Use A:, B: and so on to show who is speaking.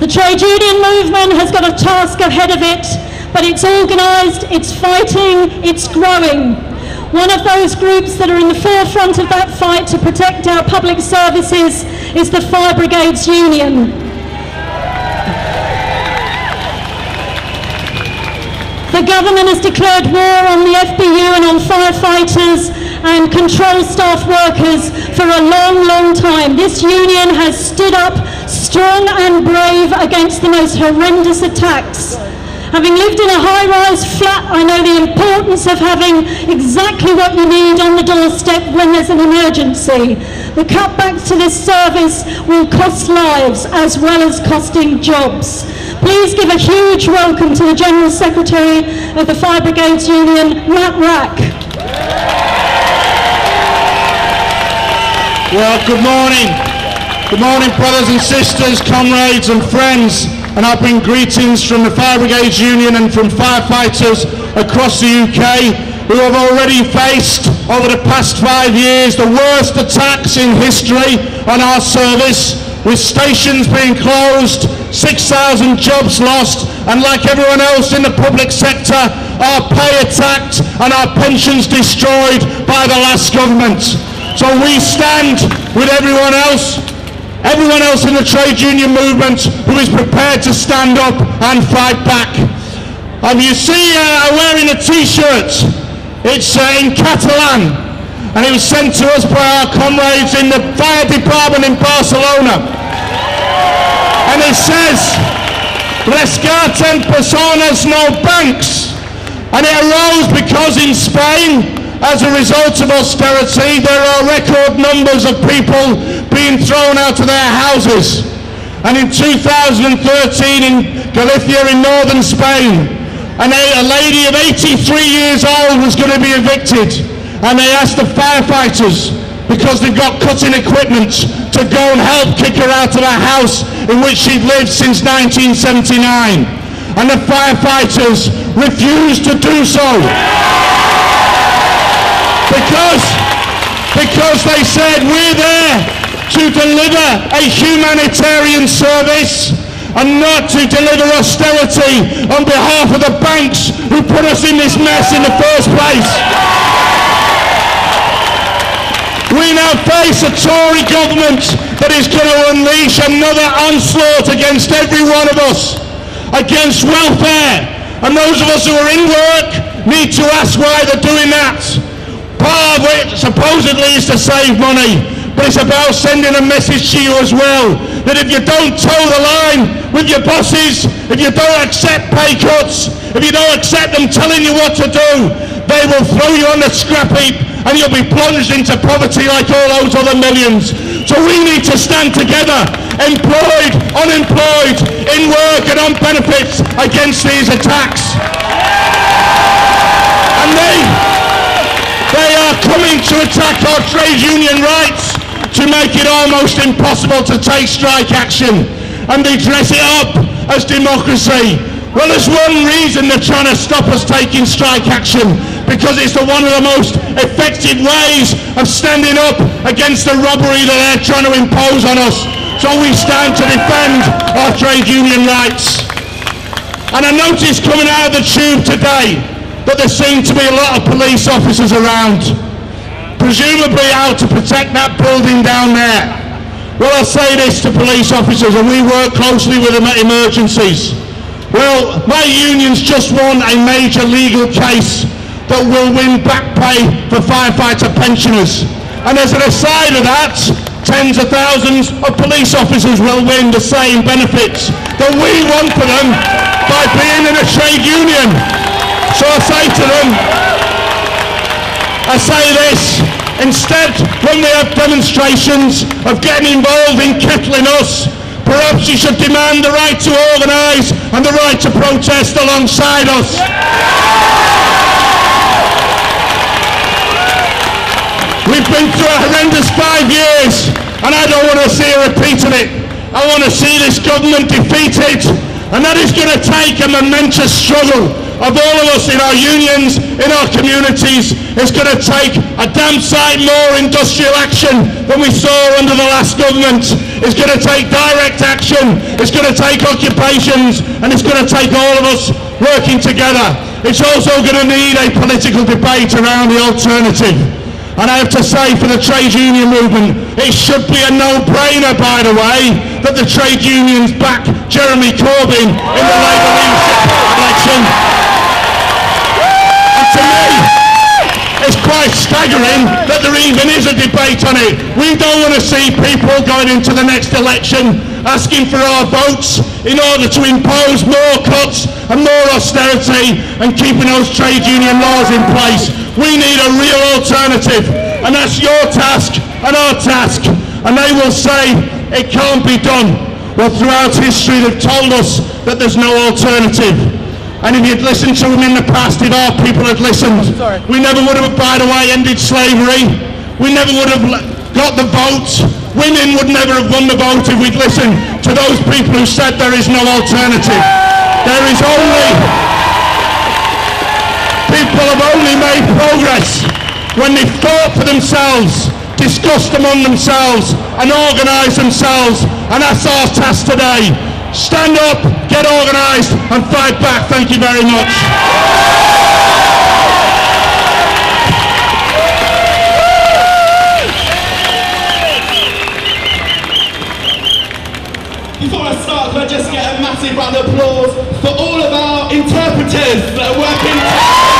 A: The trade union movement has got a task ahead of it, but it's organised, it's fighting, it's growing. One of those groups that are in the forefront of that fight to protect our public services is the Fire Brigades Union. The government has declared war on the FBU and on firefighters and control staff workers for a long, long time. This union has stood up strong and brave against the most horrendous attacks. Having lived in a high-rise flat, I know the importance of having exactly what you need on the doorstep when there's an emergency. The cutbacks to this service will cost lives as well as costing jobs. Please give a huge welcome to the General Secretary of the Fire Brigades Union, Matt Wrack.
B: Well, good morning. Good morning, brothers and sisters, comrades and friends. And I bring greetings from the Fire Brigades Union and from firefighters across the UK who have already faced, over the past five years, the worst attacks in history on our service, with stations being closed, 6,000 jobs lost, and like everyone else in the public sector, our pay attacked and our pensions destroyed by the last government. So we stand with everyone else, everyone else in the trade union movement who is prepared to stand up and fight back. And you see uh, I'm wearing a t-shirt. It's uh, in Catalan and it was sent to us by our comrades in the fire department in Barcelona. And it says, rescaten personas no banks. And it arose because in Spain as a result of austerity, there are record numbers of people being thrown out of their houses. And in 2013 in Galicia in northern Spain, a lady of 83 years old was going to be evicted. And they asked the firefighters, because they've got cutting equipment, to go and help kick her out of her house in which she'd lived since 1979. And the firefighters refused to do so because, because they said we're there to deliver a humanitarian service and not to deliver austerity on behalf of the banks who put us in this mess in the first place. We now face a Tory government that is going to unleash another onslaught against every one of us, against welfare. And those of us who are in work need to ask why they're doing that. Part of it supposedly is to save money, but it's about sending a message to you as well that if you don't toe the line with your bosses, if you don't accept pay cuts, if you don't accept them telling you what to do, they will throw you on the scrap heap and you'll be plunged into poverty like all those other millions. So we need to stand together, employed, unemployed, in work and on benefits against these attacks. And they they are coming to attack our trade union rights to make it almost impossible to take strike action. And they dress it up as democracy. Well, there's one reason they're trying to stop us taking strike action because it's the one of the most effective ways of standing up against the robbery that they're trying to impose on us. So we stand to defend our trade union rights. And I noticed coming out of the tube today that there seem to be a lot of police officers around, presumably out to protect that building down there. Well, I say this to police officers, and we work closely with them at emergencies. Well, my union's just won a major legal case that will win back pay for firefighter pensioners. And as an aside of that, tens of thousands of police officers will win the same benefits that we want for them by being in a trade union. So I say to them, I say this, instead when we have demonstrations of getting involved in kettling us, perhaps you should demand the right to organise and the right to protest alongside us. We've been through a horrendous five years and I don't want to see a repeat of it. I want to see this government defeated and that is going to take a momentous struggle of all of us in our unions, in our communities, is going to take a damn sight more industrial action than we saw under the last government. It's going to take direct action. It's going to take occupations, and it's going to take all of us working together. It's also going to need a political debate around the alternative. And I have to say for the trade union movement, it should be a no-brainer, by the way, that the trade unions back Jeremy Corbyn in the Labour leadership election. And to me, it's quite staggering that there even is a debate on it. We don't want to see people going into the next election asking for our votes in order to impose more cuts and more austerity and keeping those trade union laws in place. We need a real alternative and that's your task and our task and they will say it can't be done. Well throughout history they've told us that there's no alternative. And if you'd listened to them in the past, if our people had listened, we never would have, by the way, ended slavery. We never would have got the vote. Women would never have won the vote if we'd listened to those people who said there is no alternative. There is only... People have only made progress when they fought for themselves, discussed among themselves, and organised themselves. And that's our task today. Stand up, get organised, and fight back. Thank you very much.
C: Before I start, can I just get a massive round of applause for all of our interpreters that are working